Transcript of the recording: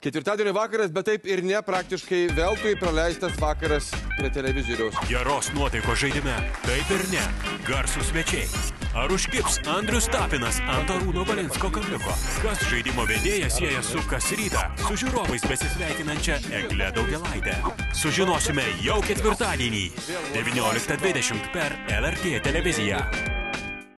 Ketvirtadienio vakaras, bet taip ir ne, praktiškai veltui praleistas vakaras prie televizoriaus. Geros nuotaikos žaidime. Taip ir ne. Garsų svečiai. Ar užkips Andrius Tapinas ant Arūno Valinsko kamliuko? Kas žaidimo vedėjas sieja su kas rytą? Su žiūrovais besisveikinančia Egle Daugelaitė. Sužinosime jau ketvirtadienį 19.20 per LRT televiziją.